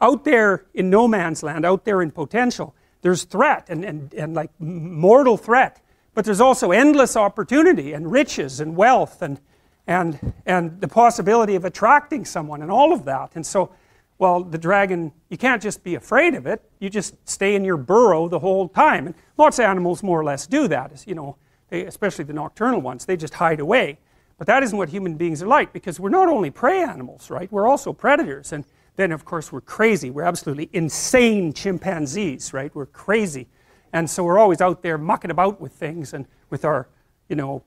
out there in no man's land, out there in potential, there's threat and, and, and like mortal threat. But there's also endless opportunity and riches and wealth and, and, and the possibility of attracting someone and all of that. And so, well, the dragon, you can't just be afraid of it. You just stay in your burrow the whole time. And lots of animals more or less do that, you know, they, especially the nocturnal ones. They just hide away. But that isn't what human beings are like because we're not only prey animals, right? We're also predators. And then, of course, we're crazy. We're absolutely insane chimpanzees, right? We're crazy. And so we're always out there mucking about with things and with our, you know,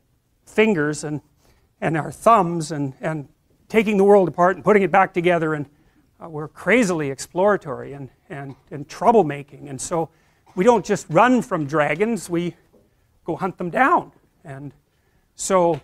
fingers and, and our thumbs and, and taking the world apart and putting it back together. And uh, we're crazily exploratory and, and, and troublemaking. And so we don't just run from dragons, we go hunt them down. And so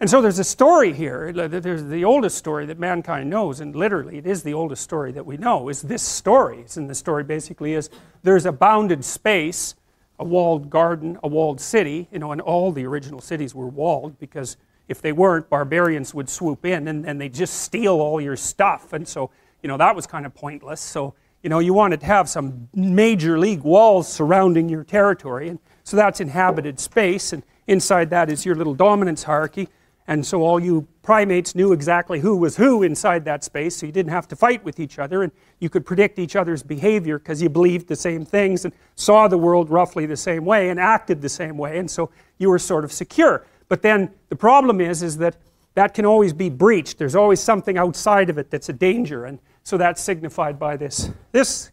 and so there's a story here, there's the oldest story that mankind knows, and literally it is the oldest story that we know, is this story. And the story basically is there's a bounded space, a walled garden, a walled city, you know, and all the original cities were walled because if they weren't, barbarians would swoop in and then they'd just steal all your stuff. And so, you know, that was kind of pointless. So, you know, you wanted to have some major league walls surrounding your territory. And so that's inhabited space, and inside that is your little dominance hierarchy. And so all you primates knew exactly who was who inside that space, so you didn't have to fight with each other, and you could predict each other's behavior because you believed the same things and saw the world roughly the same way and acted the same way, and so you were sort of secure. But then the problem is, is that that can always be breached. There's always something outside of it that's a danger, and so that's signified by this, this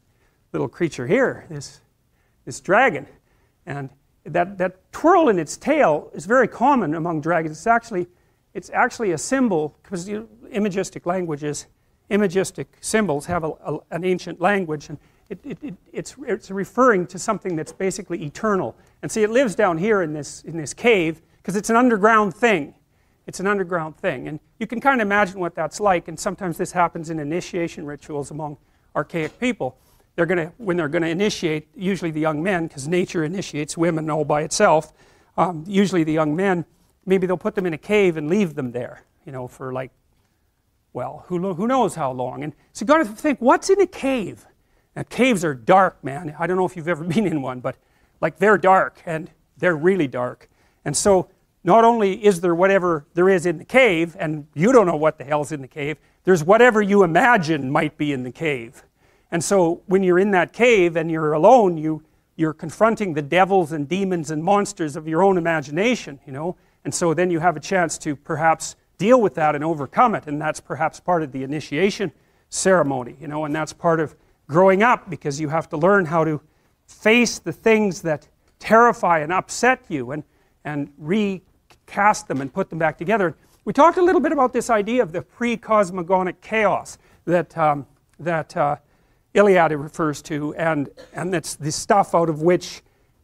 little creature here, this, this dragon. And that, that twirl in its tail is very common among dragons. It's actually it's actually a symbol, because you know, imagistic languages, imagistic symbols have a, a, an ancient language, and it, it, it, it's, it's referring to something that's basically eternal. And see, it lives down here in this, in this cave, because it's an underground thing. It's an underground thing. And you can kind of imagine what that's like, and sometimes this happens in initiation rituals among archaic people. They're to, when they're going to initiate, usually the young men, because nature initiates women all by itself, um, usually the young men, maybe they'll put them in a cave and leave them there, you know, for like, well, who, who knows how long. And so you got to think, what's in a cave? Now, caves are dark, man. I don't know if you've ever been in one, but like they're dark and they're really dark. And so not only is there whatever there is in the cave, and you don't know what the hell's in the cave, there's whatever you imagine might be in the cave. And so when you're in that cave and you're alone, you, you're confronting the devils and demons and monsters of your own imagination, you know. And so then you have a chance to perhaps deal with that and overcome it. And that's perhaps part of the initiation ceremony, you know, and that's part of growing up because you have to learn how to face the things that terrify and upset you and, and recast them and put them back together. We talked a little bit about this idea of the pre cosmogonic chaos that, um, that uh, Eliade refers to, and, and that's the stuff out of which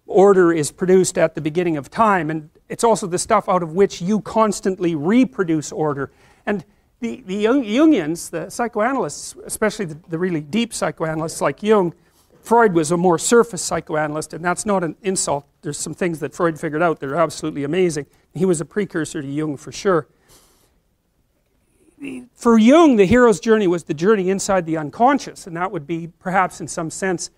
order is produced at the beginning of time. And it's also the stuff out of which you constantly reproduce order. And the, the Jungians, the psychoanalysts, especially the, the really deep psychoanalysts like Jung, Freud was a more surface psychoanalyst, and that's not an insult. There's some things that Freud figured out that are absolutely amazing. He was a precursor to Jung for sure. For Jung, the hero's journey was the journey inside the unconscious, and that would be perhaps in some sense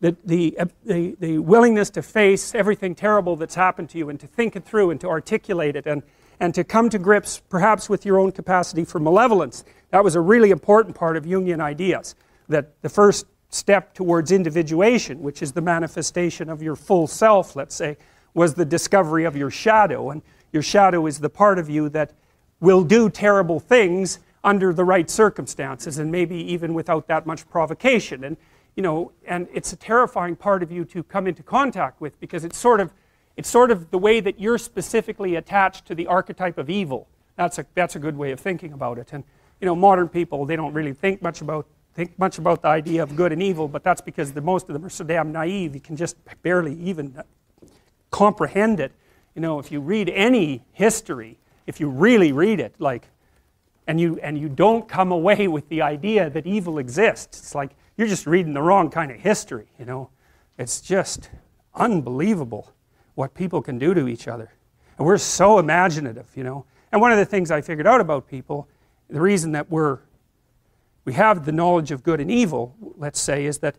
the, the, uh, the, the willingness to face everything terrible that's happened to you and to think it through and to articulate it and, and to come to grips perhaps with your own capacity for malevolence. That was a really important part of Jungian ideas. That the first step towards individuation, which is the manifestation of your full self, let's say, was the discovery of your shadow. And your shadow is the part of you that will do terrible things under the right circumstances and maybe even without that much provocation. And you know, and it's a terrifying part of you to come into contact with because it's sort of, it's sort of the way that you're specifically attached to the archetype of evil. That's a, that's a good way of thinking about it. And, you know, modern people, they don't really think much about, think much about the idea of good and evil, but that's because the, most of them are so damn naive, you can just barely even comprehend it. You know, if you read any history, if you really read it, like, and you, and you don't come away with the idea that evil exists, it's like, you're just reading the wrong kind of history, you know. It's just unbelievable what people can do to each other. And we're so imaginative, you know. And one of the things I figured out about people, the reason that we're we have the knowledge of good and evil, let's say, is that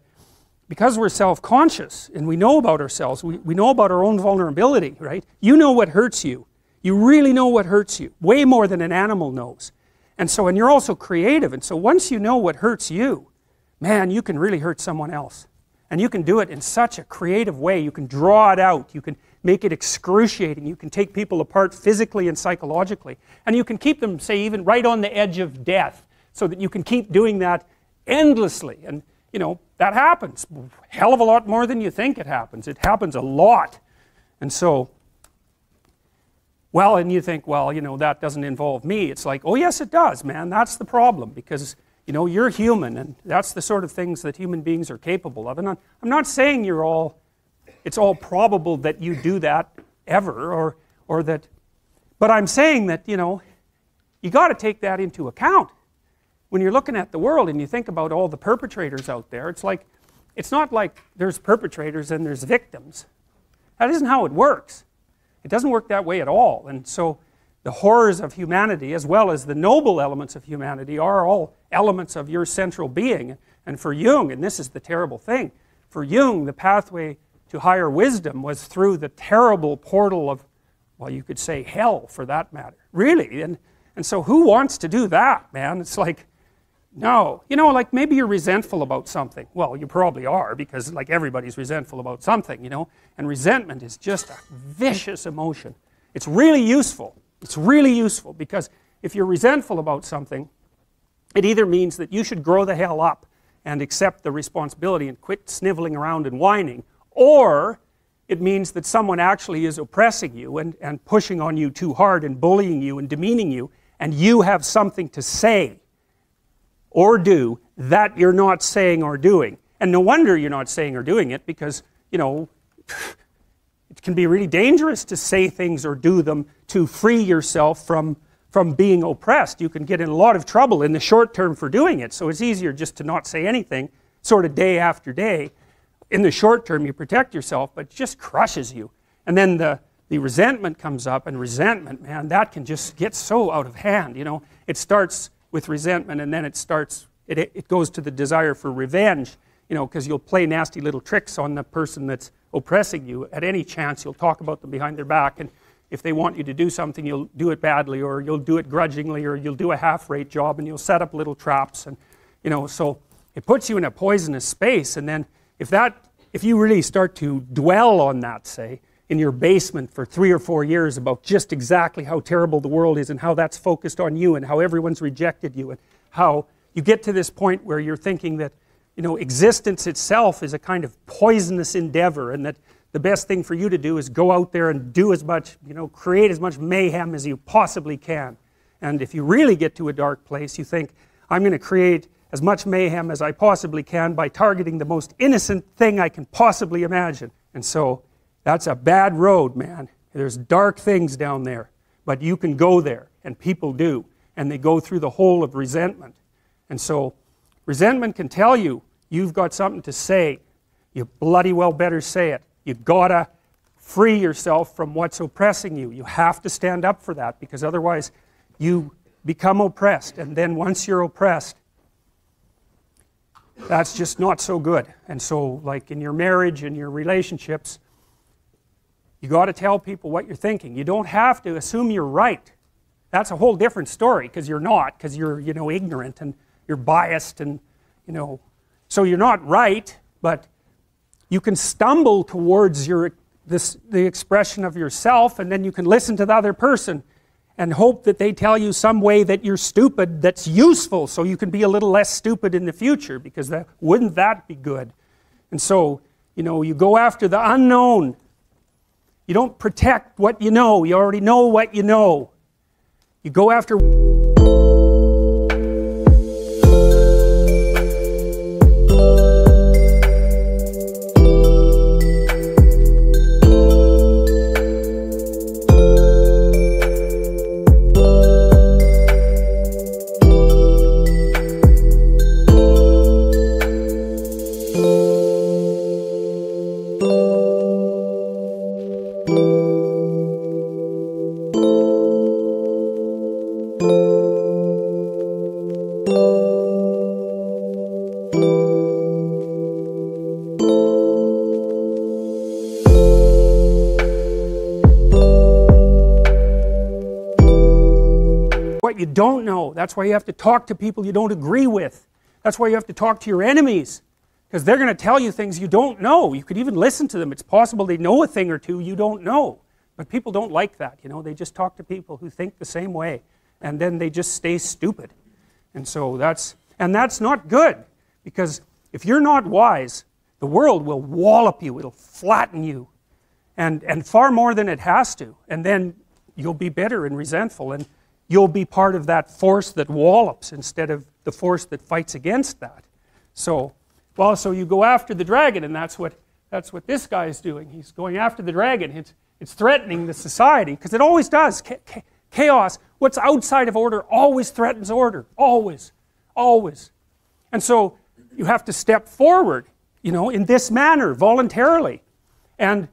because we're self conscious and we know about ourselves, we, we know about our own vulnerability, right? You know what hurts you. You really know what hurts you, way more than an animal knows. And so, and you're also creative. And so, once you know what hurts you, man, you can really hurt someone else. And you can do it in such a creative way. You can draw it out. You can make it excruciating. You can take people apart physically and psychologically. And you can keep them, say, even right on the edge of death, so that you can keep doing that endlessly. And, you know, that happens. Hell of a lot more than you think it happens. It happens a lot. And so, well, and you think, well, you know, that doesn't involve me. It's like, oh, yes, it does, man. That's the problem because you know, you're human, and that's the sort of things that human beings are capable of. And I'm, not saying you're all, it's all probable that you do that ever, or, or that, but I'm saying that, you know, you got to take that into account. When you're looking at the world and you think about all the perpetrators out there, it's like, it's not like there's perpetrators and there's victims. That isn't how it works. It doesn't work that way at all. And so the horrors of humanity, as well as the noble elements of humanity, are all elements of your central being. And for Jung, and this is the terrible thing, for Jung, the pathway to higher wisdom was through the terrible portal of, well, you could say hell for that matter. Really. And, and so who wants to do that, man? It's like, no. You know, like maybe you're resentful about something. Well, you probably are because, like, everybody's resentful about something, you know? And resentment is just a vicious emotion. It's really useful it's really useful because if you're resentful about something, it either means that you should grow the hell up and accept the responsibility and quit sniveling around and whining, or it means that someone actually is oppressing you and, and pushing on you too hard and bullying you and demeaning you, and you have something to say or do that you're not saying or doing. And no wonder you're not saying or doing it because, you know, can be really dangerous to say things or do them to free yourself from, from being oppressed. You can get in a lot of trouble in the short term for doing it. So it's easier just to not say anything, sort of day after day. In the short term, you protect yourself, but it just crushes you. And then the, the resentment comes up, and resentment, man, that can just get so out of hand. You know, it starts with resentment, and then it starts, it, it goes to the desire for revenge, you know, because you'll play nasty little tricks on the person that's oppressing you. At any chance, you'll talk about them behind their back, and if they want you to do something, you'll do it badly, or you'll do it grudgingly, or you'll do a half-rate job, and you'll set up little traps, and you know, so it puts you in a poisonous space. And then if that, if you really start to dwell on that, say, in your basement for three or four years about just exactly how terrible the world is and how that's focused on you and how everyone's rejected you and how you get to this point where you're thinking that you know existence itself is a kind of poisonous endeavor and that the best thing for you to do is go out there and do as much, you know, create as much mayhem as you possibly can. And if you really get to a dark place, you think, I'm going to create as much mayhem as I possibly can by targeting the most innocent thing I can possibly imagine. And so that's a bad road, man. There's dark things down there, but you can go there, and people do, and they go through the hole of resentment. And so resentment can tell you you've got something to say. You bloody well better say it. You gotta free yourself from what's oppressing you. You have to stand up for that because otherwise you become oppressed. And then once you're oppressed, that's just not so good. And so, like in your marriage and your relationships, you got to tell people what you're thinking. You don't have to assume you're right. That's a whole different story because you're not, because you're, you know, ignorant and you're biased and, you know, so you're not right, but you can stumble towards your, this, the expression of yourself, and then you can listen to the other person and hope that they tell you some way that you're stupid that's useful so you can be a little less stupid in the future because that, wouldn't that be good? And so, you know, you go after the unknown. You don't protect what you know. You already know what you know. You go after That's why you have to talk to people you don't agree with. That's why you have to talk to your enemies. Because they're going to tell you things you don't know. You could even listen to them. It's possible they know a thing or two you don't know. But people don't like that, you know. They just talk to people who think the same way. And then they just stay stupid. And so that's, and that's not good. Because if you're not wise, the world will wallop you. It'll flatten you. And, and far more than it has to. And then you'll be bitter and resentful. And you'll be part of that force that wallops instead of the force that fights against that. So, well, so you go after the dragon, and that's what, that's what this guy is doing. He's going after the dragon. It's, it's threatening the society, because it always does. chaos, what's outside of order, always threatens order. Always. Always. And so you have to step forward, you know, in this manner, voluntarily. And,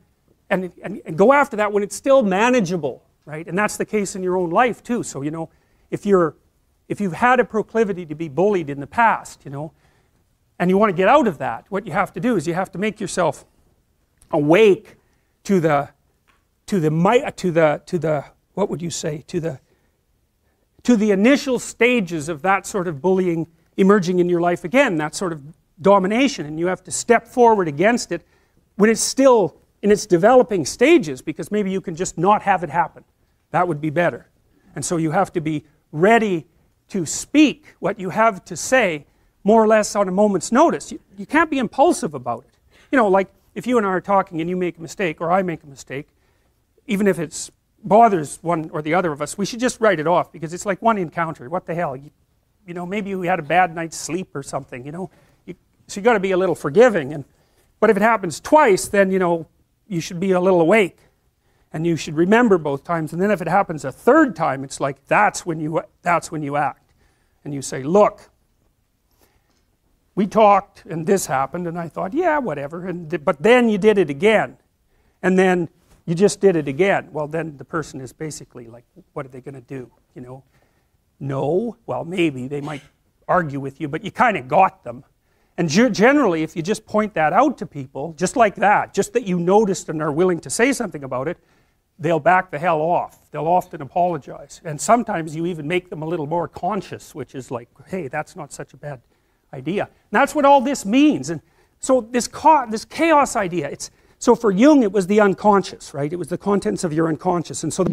and, and, and go after that when it's still manageable, right? And that's the case in your own life, too. So, you know, if you're if you've had a proclivity to be bullied in the past, you know, and you want to get out of that, what you have to do is you have to make yourself awake to the to the to the to the what would you say to the to the initial stages of that sort of bullying emerging in your life again that sort of domination and you have to step forward against it when it's still in its developing stages because maybe you can just not have it happen that would be better and so you have to be ready to speak what you have to say more or less on a moment's notice. You, you can't be impulsive about it. You know, like if you and I are talking and you make a mistake or I make a mistake, even if it bothers one or the other of us, we should just write it off because it's like one encounter. What the hell? You, you know, maybe we had a bad night's sleep or something, you know. You, so you got to be a little forgiving. And, but if it happens twice, then, you know, you should be a little awake and you should remember both times. And then if it happens a third time, it's like that's when you, that's when you act. And you say, look, we talked and this happened. And I thought yeah whatever. And but then you did it again. And then you just did it again. Well then the person is basically like what are they going to do? You know? No. Well maybe they might argue with you but you kind of got them. And generally if you just point that out to people just like that just that you noticed and are willing to say something about it they'll back the hell off they'll often apologize and sometimes you even make them a little more conscious which is like hey that's not such a bad idea. And that's what all this means. And so this, ca this chaos idea, it's, so for Jung it was the unconscious, right? It was the contents of your unconscious. And so...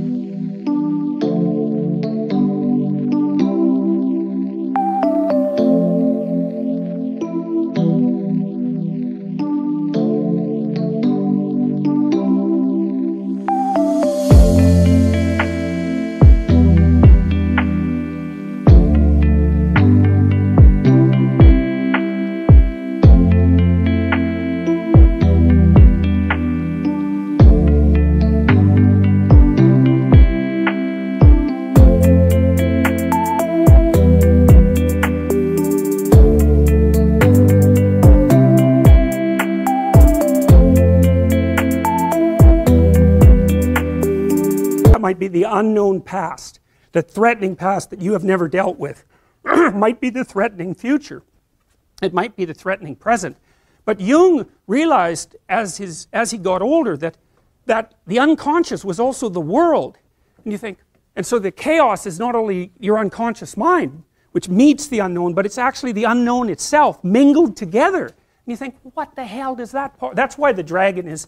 unknown past, the threatening past that you have never dealt with, might be the threatening future. It might be the threatening present. But Jung realized as, his, as he got older that, that the unconscious was also the world. And you think, and so the chaos is not only your unconscious mind, which meets the unknown, but it's actually the unknown itself mingled together. And you think, what the hell does that part? That's why the dragon is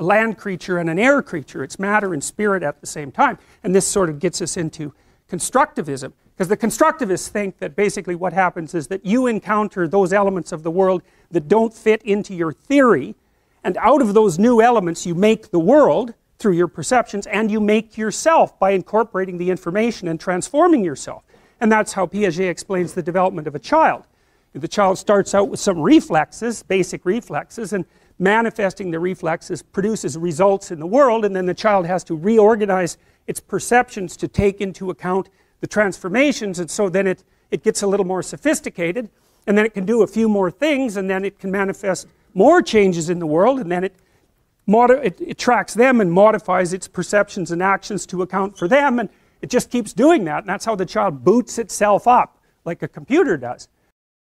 a land creature and an air creature. It's matter and spirit at the same time. And this sort of gets us into constructivism. Because the constructivists think that basically what happens is that you encounter those elements of the world that don't fit into your theory, and out of those new elements you make the world through your perceptions, and you make yourself by incorporating the information and transforming yourself. And that's how Piaget explains the development of a child. The child starts out with some reflexes, basic reflexes, and manifesting the reflexes produces results in the world and then the child has to reorganize its perceptions to take into account the transformations and so then it, it gets a little more sophisticated and then it can do a few more things and then it can manifest more changes in the world and then it, it, it tracks them and modifies its perceptions and actions to account for them and it just keeps doing that and that's how the child boots itself up like a computer does